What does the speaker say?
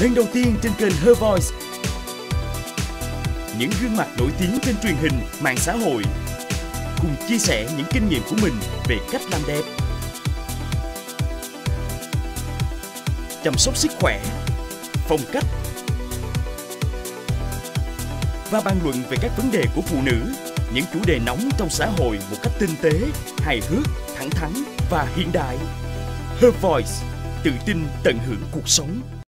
lần đầu tiên trên kênh Her Voice. Những gương mặt nổi tiếng trên truyền hình, mạng xã hội cùng chia sẻ những kinh nghiệm của mình về cách làm đẹp. Chăm sóc sức khỏe, phong cách và bàn luận về các vấn đề của phụ nữ, những chủ đề nóng trong xã hội một cách tinh tế, hài hước, thẳng thắn và hiện đại. Her Voice, tự tin tận hưởng cuộc sống.